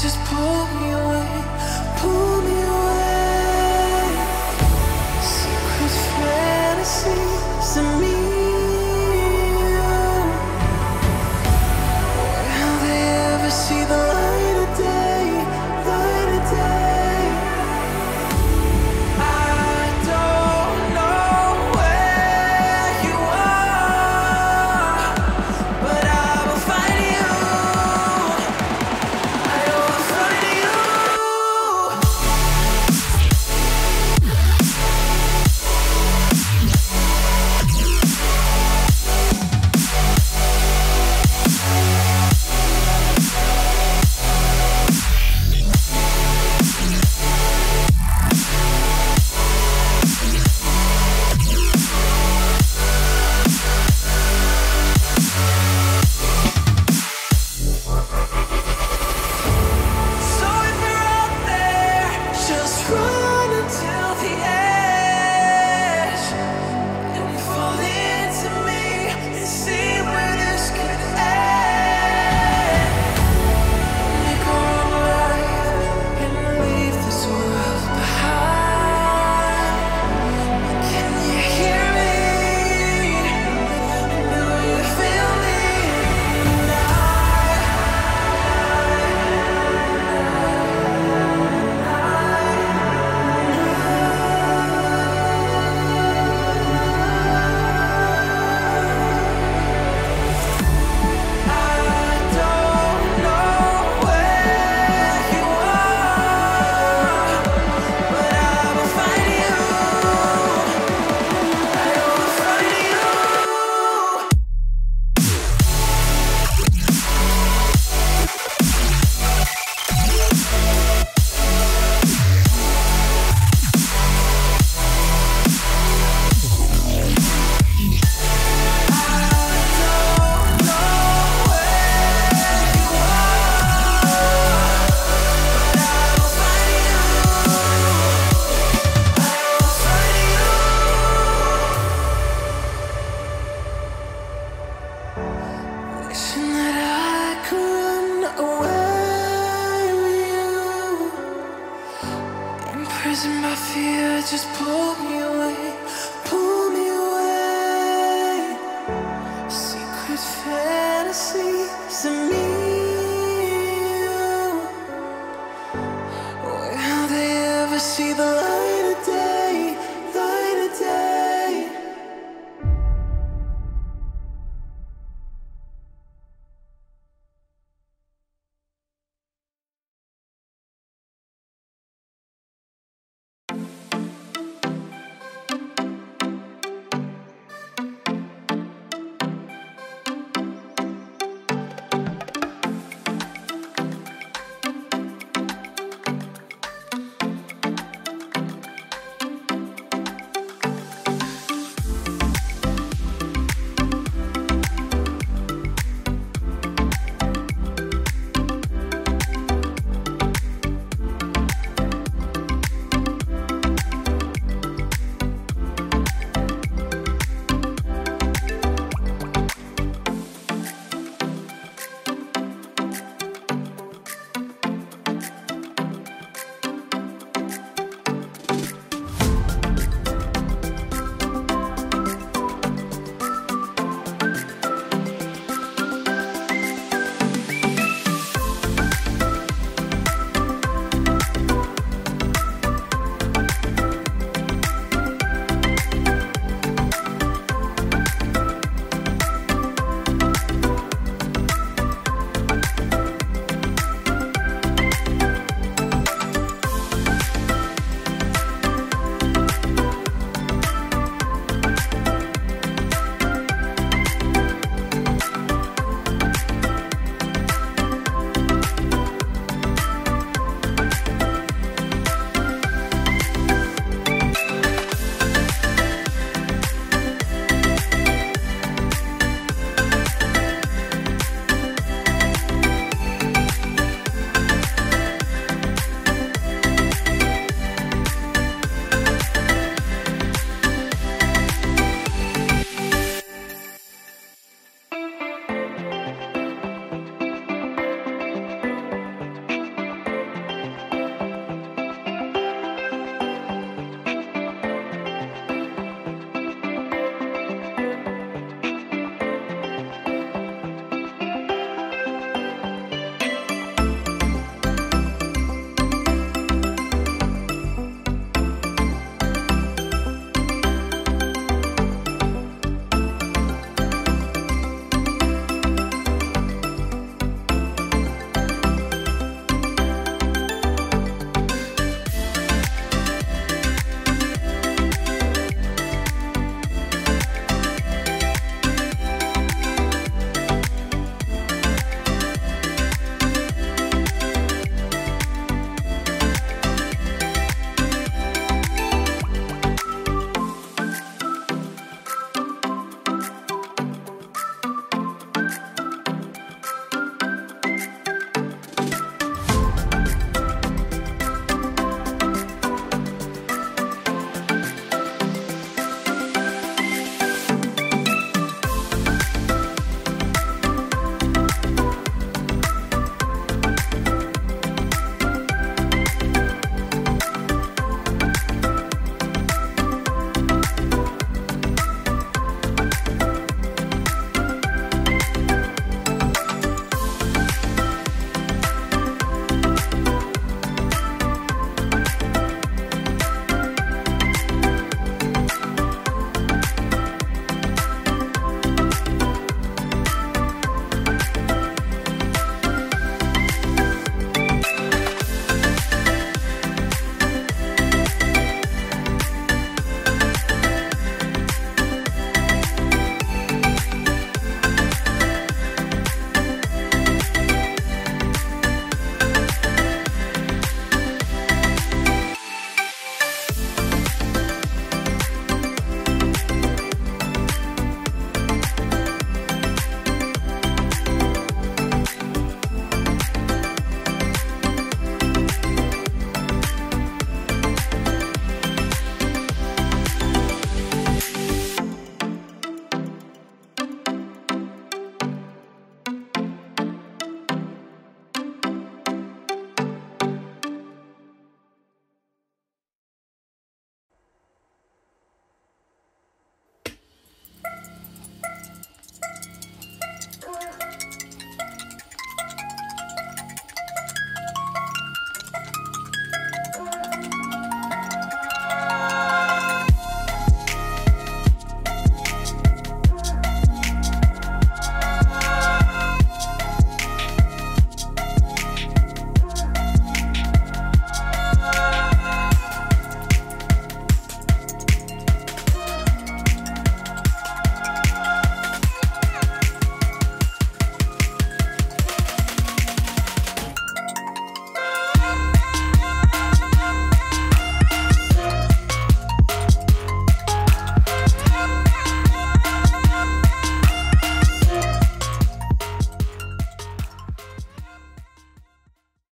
just pulled me